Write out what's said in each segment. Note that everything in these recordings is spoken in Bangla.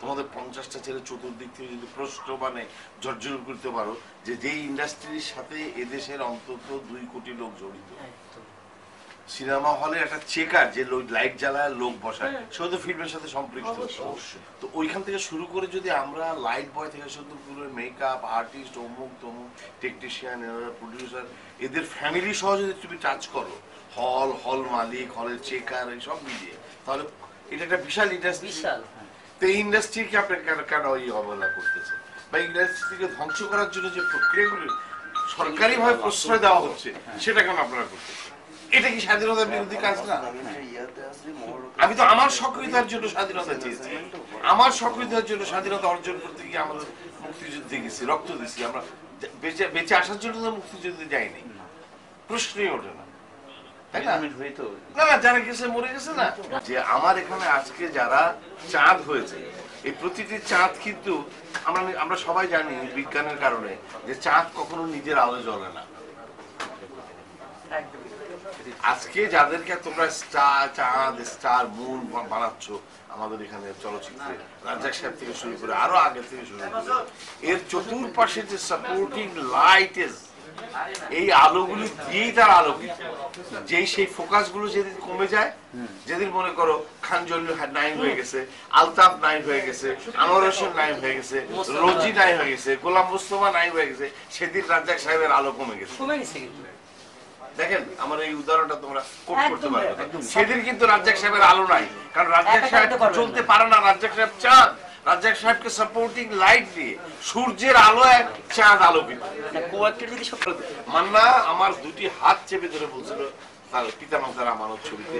তোমাদের পঞ্চাশটা ছেলে চতুর্দিক থেকে যদি প্রশ্ন মানে জর্জর করতে পারো যে যেই ইন্ডাস্ট্রির সাথে এদেশের অন্তত দুই কোটি লোক জড়িত। সিনেমা হলে একটা চেকার যে লাইট জ্বালায় লোক বসায় সে তো ফিল্মের সাথে সম্পৃক্ত। তো ওইখান থেকে শুরু করে যদি আমরা লাইট বয় থেকে শুরু করে মেকআপ আর্টিস্ট অমুক তমুক টেকনিশিয়ান প্রডিউসার এদের ফ্যামিলি সহ যদি তুমি টাচ করো হল হল মালিক হলের চেকার এইসব মিলিয়ে তাহলে এটা একটা বিশাল ইন্ডাস্ট্রি বিশাল। হ্যাঁ। তো ইন্ডাস্ট্রিকে আপনি কেন কেন এই অবহেলা করতেছেন বা ইন্ডাস্ট্রিকে ধ্বংস করার জন্য যে প্রক্রিয়াগুলো সরকারিভাবে প্রশ্রয় দেওয়া হচ্ছে, সেটা কেন আপনারা করতেছেন? এটা কি বিরোধী কাজ না? আমি তো আমার সক্রিয়তার জন্য স্বাধীনতা চেয়েছি। আমার সক্রিয়তার জন্য স্বাধীনতা অর্জন করতে গিয়ে আমাদের মুক্তিযুদ্ধে গেছি, রক্ত দিছি। আমরা বেঁচে বেঁচে আসার জন্য তো মুক্তিযুদ্ধে যাইনি। প্রশ্নই ওঠে না। না? Retirement না না যারা গেছে মরে গেছে না? যে আমার এখানে আজকে যারা চাঁদ হয়েছে এই প্রতিটি চাঁদ কিন্তু আমরা আমরা সবাই জানি বিজ্ঞানের কারণে যে চাঁদ কখনো নিজের আলো জ্বলে না। আজকে যাদেরকে তোমরা স্টার চাঁদ স্টার মুন বানাচ্ছ আমাদের এখানে চলচ্চিত্রে রাজ্জাক সাহেব থেকে শুরু করে আরও আগে থেকে শুরু করে এর চতুর্পাশে যে সাপোর্টিং লাইট এই আলোগুলি দিয়েই তার আলোকিত। যেই সেই ফোকাসগুলো যেদিন কমে যায় যেদিন মনে করো নাইন হয়ে গেছে আলতাফ নাইন হয়ে গেছে আনোয়ার হোসেন নাইন হয়ে গেছে রোজি হয়ে গেছে গোলাম মুস্তফা হয়ে গেছে সেদিন রাজ্জাক সাহেবের আলো কমে গেছে। কমে গেছে কিন্তু। দেখেন আমার এই উদাহরণটা তোমরা কোট করতে পারবে সেদিন কিন্তু রাজ্জাক সাহেবের আলো নাই কারণ রাজ্জাক সাহেব চলতে পারে না রাজ্জাক সাহেব চাঁদ রাজ্জাক সাহেবকে সাপোর্টিং লাইট দিয়ে সূর্যের আলোয় চাঁদ আলোকিত মান্না আমার দুটি হাত চেপে ধরে বলছিল তার পিতা মাতার আমানত ছবিতে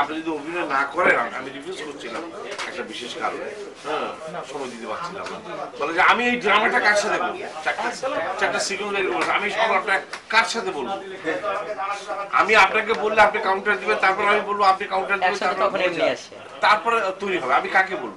আপনি যদি অভিনয় না করেন আমি রিফিউজ করছিলাম। একটা বিশেষ কারণে। হ্যাঁ সময় দিতে পারছিলাম না। বলে যে আমি এই ড্রামাটা কার সাথে বলব? চারটা সিকুয়েন্স বলব আমি সংলাপটা কার সাথে বলব? আমি আপনাকে বললে আপনি কাউন্টার দিবেন তারপর আমি বলব আপনি কাউন্টার দিবেন। তারপরে তৈরি হবে আমি কাকে বলব?